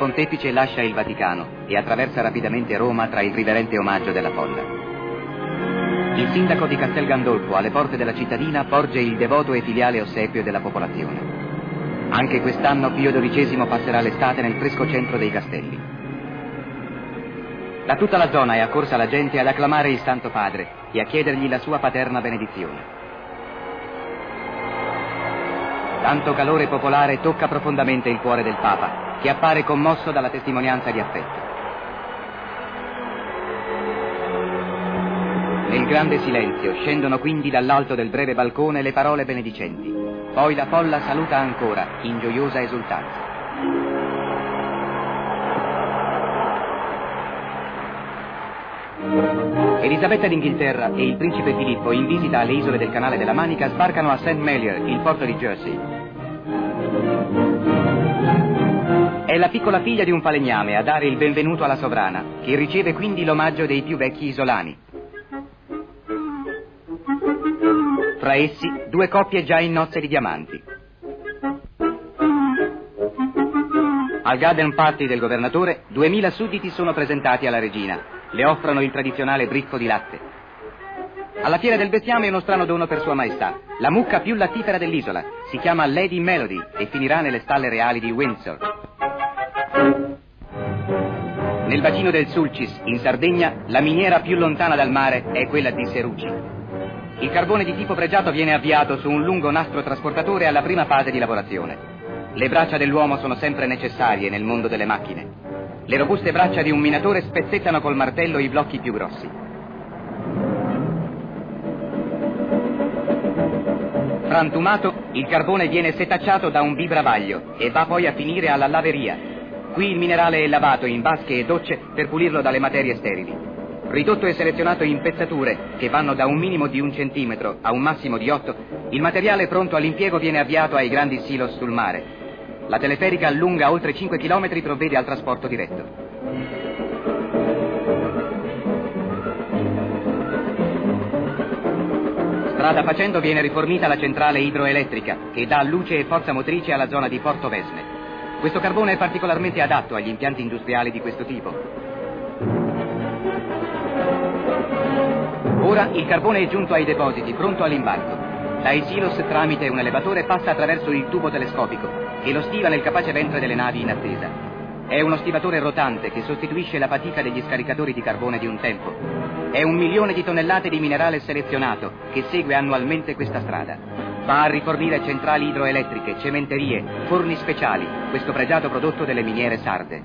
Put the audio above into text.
pontefice lascia il Vaticano e attraversa rapidamente Roma tra il riverente omaggio della folla. Il sindaco di Castel Gandolfo, alle porte della cittadina, porge il devoto e filiale ossequio della popolazione. Anche quest'anno Pio XII passerà l'estate nel fresco centro dei castelli. Da tutta la zona è accorsa la gente ad acclamare il Santo Padre e a chiedergli la sua paterna benedizione. Tanto calore popolare tocca profondamente il cuore del Papa, che appare commosso dalla testimonianza di affetto. Nel grande silenzio scendono quindi dall'alto del breve balcone le parole benedicenti. Poi la folla saluta ancora, in gioiosa esultanza. Elisabetta d'Inghilterra e il principe Filippo in visita alle isole del canale della Manica sbarcano a St. Melior, il porto di Jersey. È la piccola figlia di un falegname a dare il benvenuto alla sovrana, che riceve quindi l'omaggio dei più vecchi isolani. Fra essi due coppie già in nozze di diamanti. Al garden party del governatore, duemila sudditi sono presentati alla regina, le offrono il tradizionale briffo di latte. Alla fiera del bestiame uno strano dono per sua maestà, la mucca più lattifera dell'isola. Si chiama Lady Melody e finirà nelle stalle reali di Windsor. Nel bacino del Sulcis, in Sardegna, la miniera più lontana dal mare è quella di Seruci. Il carbone di tipo pregiato viene avviato su un lungo nastro trasportatore alla prima fase di lavorazione. Le braccia dell'uomo sono sempre necessarie nel mondo delle macchine. Le robuste braccia di un minatore spezzettano col martello i blocchi più grossi. Frantumato, il carbone viene setacciato da un vibravaglio e va poi a finire alla laveria. Qui il minerale è lavato in vasche e docce per pulirlo dalle materie sterili. Ridotto e selezionato in pezzature che vanno da un minimo di un centimetro a un massimo di otto, il materiale pronto all'impiego viene avviato ai grandi silos sul mare, la teleferica lunga oltre 5 km provvede al trasporto diretto. Strada facendo viene rifornita la centrale idroelettrica che dà luce e forza motrice alla zona di Porto Vesme. Questo carbone è particolarmente adatto agli impianti industriali di questo tipo. Ora il carbone è giunto ai depositi, pronto all'imbarco. Dai silos tramite un elevatore passa attraverso il tubo telescopico che lo stiva nel capace ventre delle navi in attesa. È uno stivatore rotante che sostituisce la fatica degli scaricatori di carbone di un tempo. È un milione di tonnellate di minerale selezionato che segue annualmente questa strada. Va a rifornire centrali idroelettriche, cementerie, forni speciali, questo pregiato prodotto delle miniere sarde.